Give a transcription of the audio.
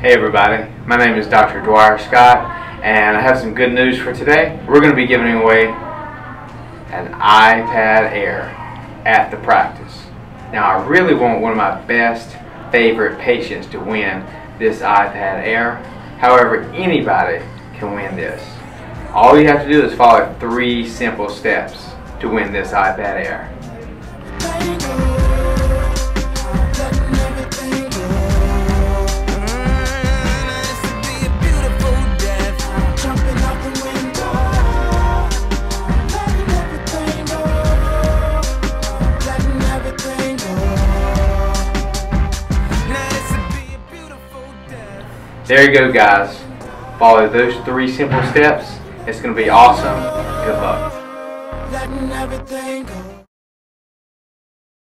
Hey everybody, my name is Dr. Dwyer Scott and I have some good news for today. We're going to be giving away an iPad Air at the practice. Now I really want one of my best favorite patients to win this iPad Air. However, anybody can win this. All you have to do is follow three simple steps to win this iPad Air. There you go guys. Follow those three simple steps. It's going to be awesome. Good luck.